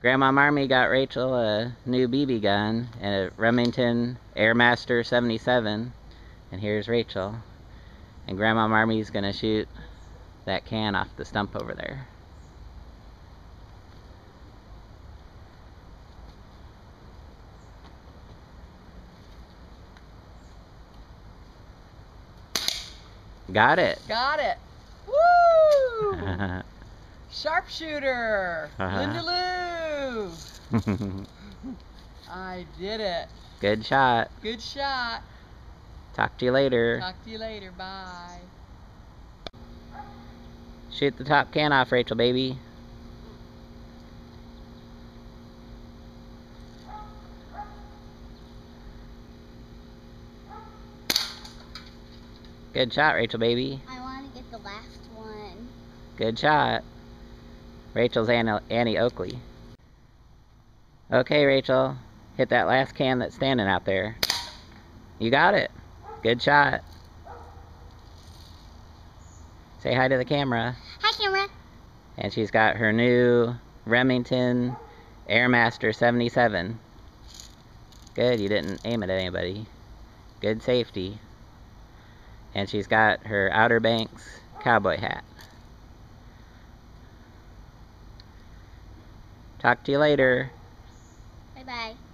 Grandma Marmie got Rachel a new BB gun, and a Remington Airmaster 77. And here's Rachel. And Grandma Marmie's gonna shoot that can off the stump over there. Got it. Got it. Woo! Sharpshooter. Uh-huh. Linda Lou. I did it. Good shot. Good shot. Talk to you later. Talk to you later. Bye. Shoot the top can off, Rachel, baby. Good shot, Rachel, baby. I want to get the last one. Good shot. Rachel's Anna, Annie Oakley. Okay, Rachel. Hit that last can that's standing out there. You got it. Good shot. Say hi to the camera. Hi, camera. And she's got her new Remington Airmaster 77. Good, you didn't aim it at anybody. Good safety. And she's got her Outer Banks cowboy hat. Talk to you later. Bye bye.